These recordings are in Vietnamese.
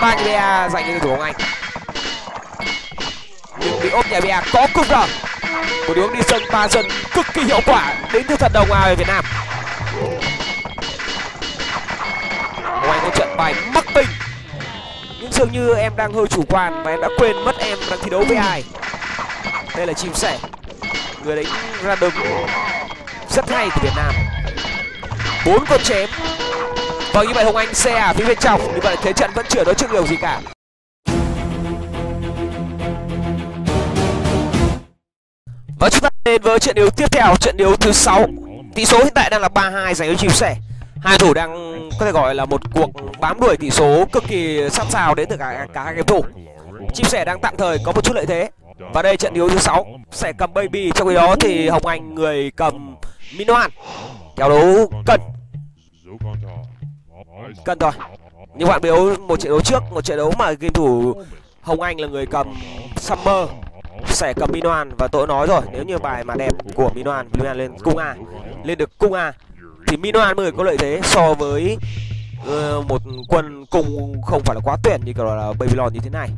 ba dành cho thủ hồng anh. Nhưng bị ốp nhà bè, có cung rồi một đường đi sân ba sân, cực kỳ hiệu quả đến từ thật đồng ở việt nam. Ngoài một trận bài mắc tinh nhưng dường như em đang hơi chủ quan và em đã quên mất em đang thi đấu với ai. Đây là chim sẻ. Người đánh ra đứng rất hay của việt nam. Bốn con chém vâng như vậy hồng anh xe ở phía bên trong, như vậy thế trận vẫn chưa đối trước điều gì cả. Và chúng ta đến với trận đấu tiếp theo, trận đấu thứ sáu. Tỷ số hiện tại đang là 3-2 dành cho chim sẻ. Hai thủ đang có thể gọi là một cuộc bám đuổi tỷ số cực kỳ sát sao đến từ cả cả hai game thủ. Chim sẻ đang tạm thời có một chút lợi thế. Và đây trận đấu thứ sáu. Sẽ cầm baby, trong khi đó thì hồng anh, người cầm minoan kéo đấu cân cân rồi. như bạn biết một trận đấu trước một trận đấu mà game thủ hồng anh là người cầm summer sẽ cầm minoan và tôi nói rồi nếu như bài mà đẹp của minoan minoan lên cung a lên được cung a thì minoan mới có lợi thế so với uh, một quân cung không phải là quá tuyển như kiểu là babylon như thế này.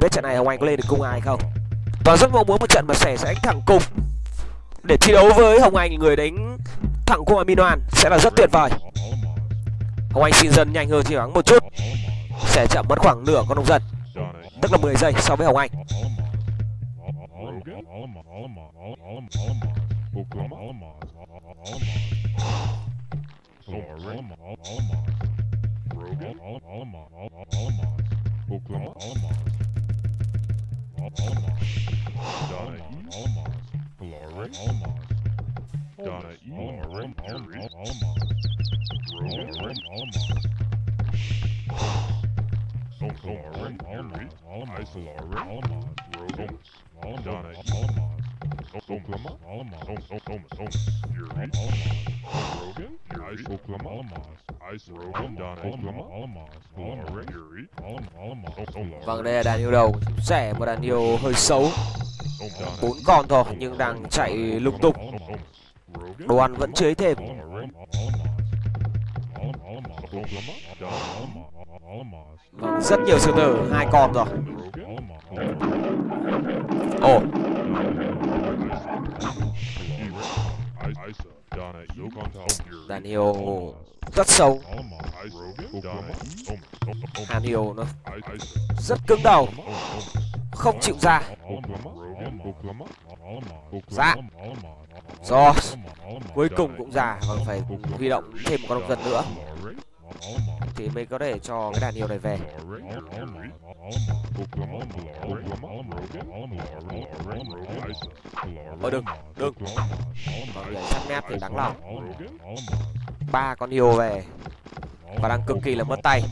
Biết trận này hồng anh có lên được cung a hay không? Và rất mong muốn một trận mà sẻ sẽ đánh thẳng cung. Để thi đấu với hồng anh người đánh thẳng cung minoan sẽ là rất tuyệt vời hồng anh xin dần nhanh hơn, chỉ khoảng một chút sẽ chậm mất khoảng nửa con đồng dần tức là 10 giây so với hồng anh Donna E. Donna E. Vâng, đây là đàn yêu đầu, rẻ một đàn yêu hơi xấu. Bốn con thôi nhưng đang chạy lục tục đồ ăn vẫn chế thêm rất nhiều sư tử, hai con rồi. Ồ. Daniel, rất sâu. Daniel, nó rất cứng đầu. Không chịu ra. Dạ. Do cuối cùng cũng già và phải huy động thêm một con nông dân nữa thì mới có thể cho cái đàn yêu này về. Ôi đừng đừng còn sát mép thì đáng lòng. Ba con yêu về. Và đang cực kỳ là mất tay.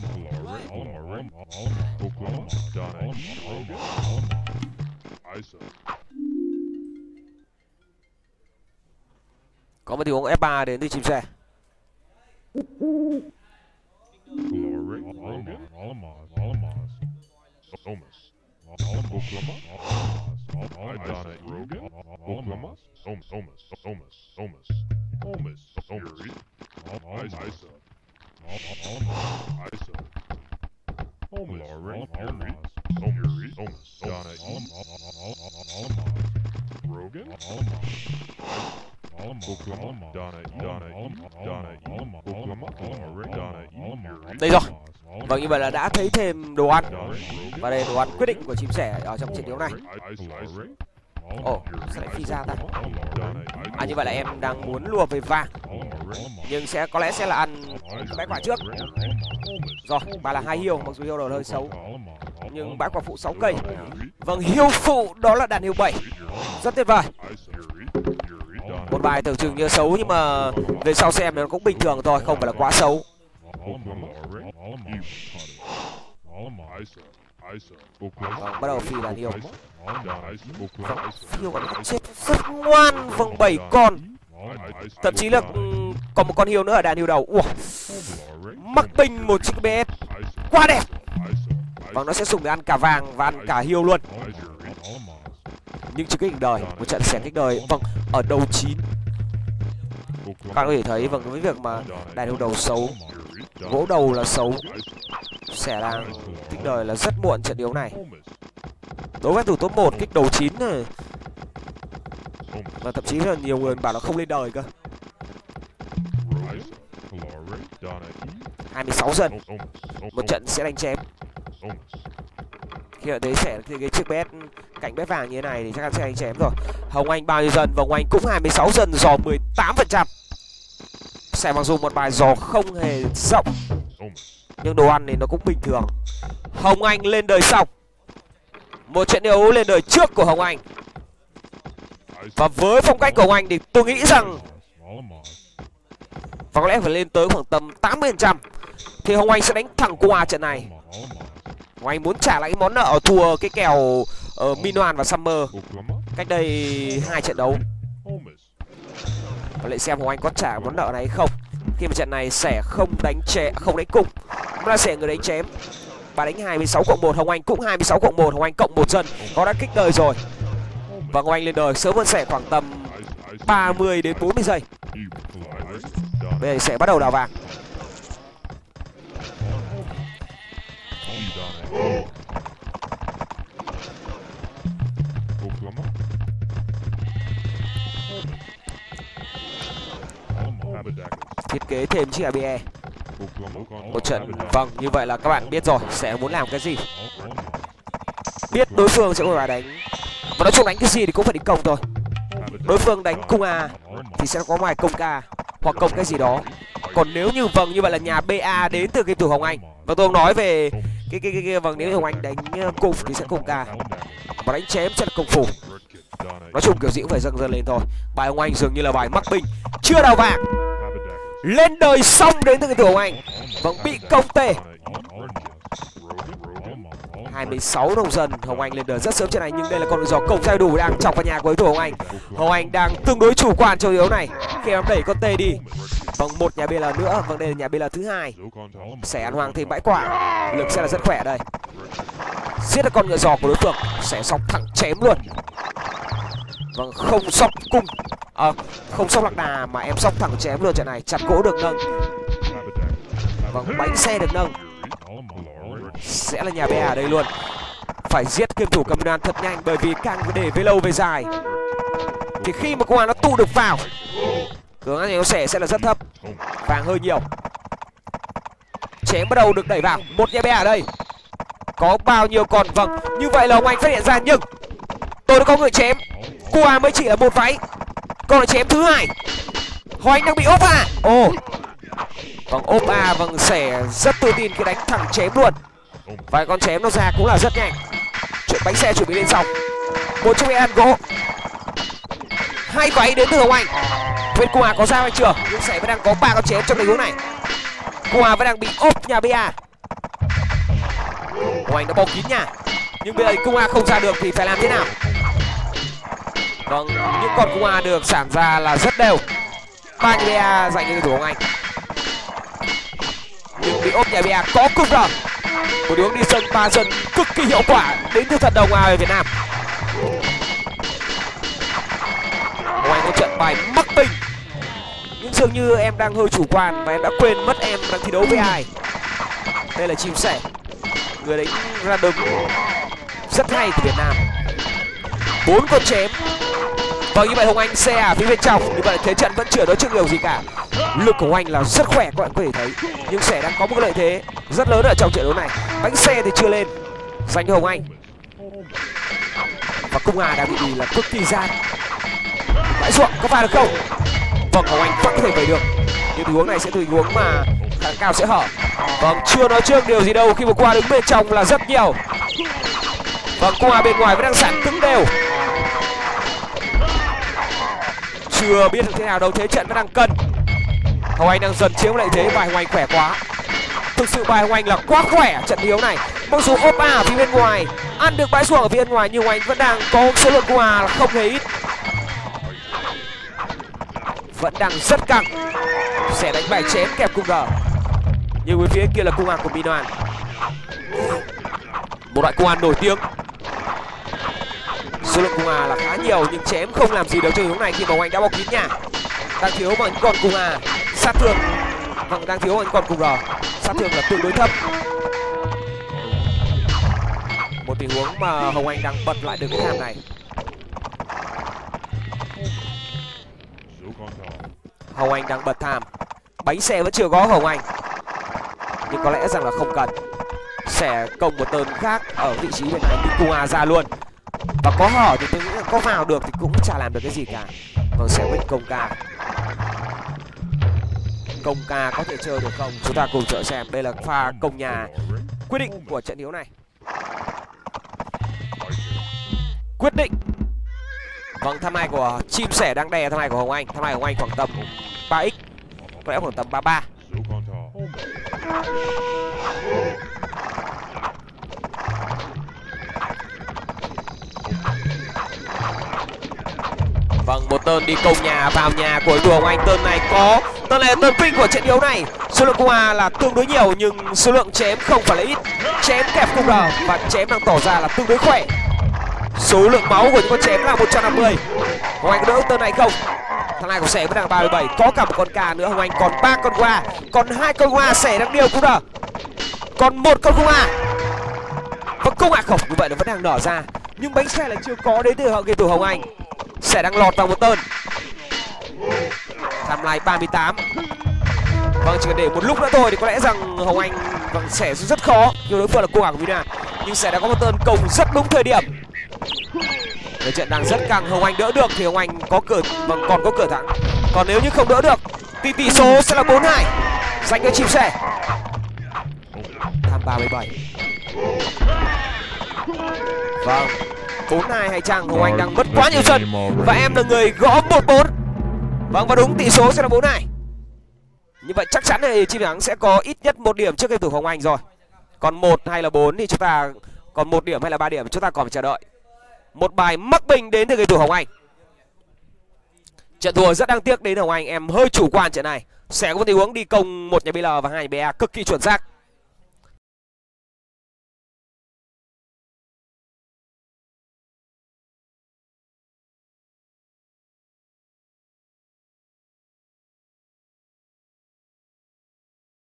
Có một tình huống F3 đến từ chim xe Lorik, Alamos, Alamos, Alamos, Somas, Oklahoma, Alamos, Rogan, Oklahoma, Somas, Somas, Somas, Somas, Somas, Somas, Somas, Isa, Alamos, đây rồi. Vâng như vậy là đã thấy thêm đồ ăn. Và đây đồ ăn quyết định của chim sẻ ở trong trận đấu này. Ồ sẽ lại phi ra ta? À như vậy là em đang muốn lùa về vàng. Nhưng sẽ, có lẽ sẽ là ăn bãi quả trước. Rồi bà là hai hiêu, mặc dù hiêu đầu hơi xấu. Nhưng bãi quả phụ 6 cây. Vâng hiêu phụ đó là đàn hiêu 7 rất tuyệt vời một bài tưởng chừng như xấu nhưng mà về sau xem nó cũng bình thường thôi không phải là quá xấu. Vâng, bắt đầu phi đàn yêu vâng, phiêu còn chết rất ngoan vâng bảy con. Thậm chí là ừ, còn một con hiêu nữa ở đàn hiêu đầu. Ủa mắc bình một chiếc bs quá đẹp. Vâng nó sẽ dùng để ăn cả vàng và ăn cả hiêu luôn những chưa kích đời, một trận xẻ kích đời. Vâng ở đầu chín, các bạn có thể thấy vâng với việc mà đàn đầu đầu xấu gỗ đầu là xấu, sẽ là kích đời là rất muộn trận đấu này. Đối với thủ top 1 kích đầu chín này. Và thậm chí là nhiều người bảo là không lên đời cơ. 26 dần một trận sẽ đánh chém. Khi ở thấy sẽ thì cái chiếc bet cạnh bet vàng như thế này thì chắc chắn sẽ anh chém rồi. Hồng anh bao nhiêu dần? Và hồng anh cũng 26 dần, giò 18 phần trăm. Sẽ mặc dù một bài giò không hề rộng. Nhưng đồ ăn thì nó cũng bình thường. Hồng anh lên đời sau. một trận đấu lên đời trước của hồng anh. Và với phong cách của hồng anh thì tôi nghĩ rằng và có lẽ phải lên tới khoảng tầm 80% thì hồng anh sẽ đánh thẳng qua trận này. Hồng anh muốn trả lại cái món nợ thua cái kèo uh, minoan và summer. cách đây hai trận đấu. Và lại xem hồng anh có trả món nợ này hay không. Khi mà trận này sẽ không đánh chè không đánh cung cũng là sẽ người đánh chém. Bà đánh 26 cộng 1 hồng anh cũng 26 cộng 1 hồng anh cộng một dân. Có đã kích đời rồi. Và hồng anh lên đời sớm hơn sẽ khoảng tầm I, I 30 đến 40 giây. Bây giờ sẽ bắt đầu đào vàng kế thêm chiếc ABE một trận. Vâng như vậy là các bạn biết rồi sẽ muốn làm cái gì. Biết đối phương sẽ có bài đánh. Và nói chung đánh cái gì thì cũng phải đánh công thôi. Đối phương đánh cung A thì sẽ có ngoài công K hoặc công cái gì đó. Còn nếu như vâng như vậy là nhà BA đến từ game thủ Hồng Anh. Và tôi nói về cái cái cái, cái vâng nếu Hồng Anh đánh ờ, cung thì sẽ cung K. Và đánh chém sẽ là công phủ. Nói chung kiểu gì cũng phải dâng dâng lên thôi. Bài Hồng Anh dường như là bài mắc binh. Chưa đào vàng lên đời xong đến từ thủ Anh. Vẫn bị công tê. 26 đồng dân Hồng Anh lên đời rất sớm trận này, nhưng đây là con ngựa giò cổng sai đủ đang chọc vào nhà của đối thủ Hồng Anh. Hồng Anh đang tương đối chủ quan trong yếu này. Khi em đẩy con tê đi vâng một nhà BL nữa vâng đây là nhà BL thứ hai. Sẽ ăn hoàng thêm bãi quả. Lực sẽ là rất khỏe đây. Giết được con ngựa giò của đối phương sẽ sóc thẳng chém luôn. Vâng không sóc cung à, không sóc lạc đà mà em sóc thẳng chém luôn trận này chặt gỗ được nâng. Vâng bánh xe được nâng. Sẽ là nhà bè ở đây luôn. Phải giết kiêm thủ cầm đàn thật nhanh bởi vì càng để về lâu về dài. Thì khi mà công an nó tụ được vào cường ăn nhiều sẻ sẽ là rất thấp vàng hơi nhiều. Chém bắt đầu được đẩy vào một nhà bè ở đây. Có bao nhiêu còn vâng như vậy là ông anh phát hiện ra nhưng tôi đã có người chém qua mới chỉ là một váy còn là chém thứ hai. Hồ Anh đang bị ốp à? Ồ vâng ốp a vâng sẻ rất tự tin khi đánh thẳng chém luôn. Và con chém nó ra cũng là rất nhanh. Chuyện bánh xe chuẩn bị lên xong một chiếc ăn gỗ. Hai váy đến từ hồng anh. Bên cung có ra hay chưa? Nhưng sẻ vẫn đang có ba con chém trong tình huống này. Cung vẫn đang bị ốp nhà ba hồng anh đã bò kín nhà. Nhưng bây giờ cung không ra được thì phải làm thế nào vâng những con cung được sản ra là rất đều. Ba nhà ba dành cho thủ hồng anh? Nhưng bị ốp nhà bè có cung rồi. Một hướng đi sân, ba sân, cực kỳ hiệu quả. Đến từ thật đồng ngoài ở Việt Nam. Ngoài một trận bài mắc bình nhưng dường như em đang hơi chủ quan và em đã quên mất em đang thi đấu với ai. Đây là chim sẻ. Người đánh ra đường rất hay của Việt Nam. Bốn con chém. Vâng như vậy Hồng Anh xe ở phía bên trong. Như vậy thế trận vẫn chưa đối trước điều gì cả. Lực của anh là rất khỏe, các bạn có thể thấy. Nhưng sẽ đang có một cái lợi thế rất lớn ở trong trận đấu này. Bánh xe thì chưa lên. Dành cho Hồng Anh. Và Cung Hà đang bị là cực kỳ gian. Bãi ruộng, có pha được không? Vâng Hồng Anh vẫn có thể về được. Nhưng tình huống này sẽ tình huống mà khả cao sẽ hở. Vâng chưa nói trước điều gì đâu. Khi mà qua đứng bên trong là rất nhiều. Vâng Cung Hà bên ngoài vẫn đang sẵn, cứng đều. Chưa biết được thế nào đâu, thế trận vẫn đang cân. Hồng anh đang dần chiếm lại thế, bài hồng anh khỏe quá. Thực sự bài hồng anh là quá khỏe, trận đấu này. Mặc dù ốp a ở phía bên ngoài, ăn được bãi xuồng ở phía bên ngoài, nhưng hồng anh vẫn đang có số lượng quà là không hề ít. Vẫn đang rất căng. Sẽ đánh bài chém kẹp cung gờ nhưng phía kia là cung hàng của minoan một loại cung hàng nổi tiếng số lượng cung à là khá nhiều, nhưng chém không làm gì được trong hướng này khi mà anh đã bọc kín nhà đang thiếu bằng còn con cung à sát thương. Vâng đang thiếu bằng còn con cung r sát thương là tương đối thấp. Một tình huống mà hồng anh đang bật lại được cái hàng này. Hồng anh đang bật tham bánh xe vẫn chưa có hồng anh. Nhưng có lẽ rằng là không cần. Sẽ công một tên khác ở vị trí bên này đi cung a ra luôn và có họ thì tôi nghĩ là có vào được thì cũng chả làm được cái gì cả. Vâng sẽ với công ca. Công ca có thể chơi được không? Chúng ta cùng chờ xem. Đây là pha công nhà quyết định của trận đấu này. Quyết định. Vâng tham hai của chim sẻ đang đè tham hai của hồng anh. Tham hai của hồng anh khoảng tầm 3x có lẽ khoảng tầm 33 Vâng, một tên đi công nhà vào nhà của đùa Hồng Anh. Tên này có, tên này là tên pin của trận đấu này. Số lượng cung A là tương đối nhiều nhưng số lượng chém không phải là ít. Chém kẹp cung R và chém đang tỏ ra là tương đối khỏe. Số lượng máu của những con chém là 150. Hồng Anh có đỡ tên này không? Thằng này của sẻ vẫn đang 37 Có cả một con cà nữa Hồng Anh còn ba con qua Còn hai con qua sẻ đang điều cung R Còn một con cung A Và cung A khổng như vậy nó vẫn đang nở ra Nhưng bánh xe là chưa có đến từ hậu game thủ Hồng Anh sẽ đang lọt vào một tên tham lai 38 vâng chỉ cần để một lúc nữa thôi thì có lẽ rằng hồng anh vâng sẽ rất khó. Nhưng đối phương là cô gắng của việt nhưng sẽ đã có một tên công rất đúng thời điểm. Thời trận đang rất căng, hồng anh đỡ được thì hồng anh có cửa vâng còn có cửa thắng. Còn nếu như không đỡ được thì tỷ số sẽ là 4-2 dành cho chim sẻ. Tham 37 vâng. 4-2 hay chăng Hồng Anh đang mất quá nhiều trận Và em là người gõ 1-4 Vâng và đúng tỷ số sẽ là 4-2 Như vậy chắc chắn thì Chim Thắng sẽ có ít nhất một điểm trước game thủ Hồng Anh rồi. Còn một hay là 4 thì chúng ta Còn một điểm hay là ba điểm chúng ta còn phải chờ đợi. Một bài mắc bình đến từ game thủ Hồng Anh. Trận thua rất đáng tiếc đến Hồng Anh. Em hơi chủ quan trận này. Sẽ có một tình huống đi công một nhà BL và hai nhà BA cực kỳ chuẩn xác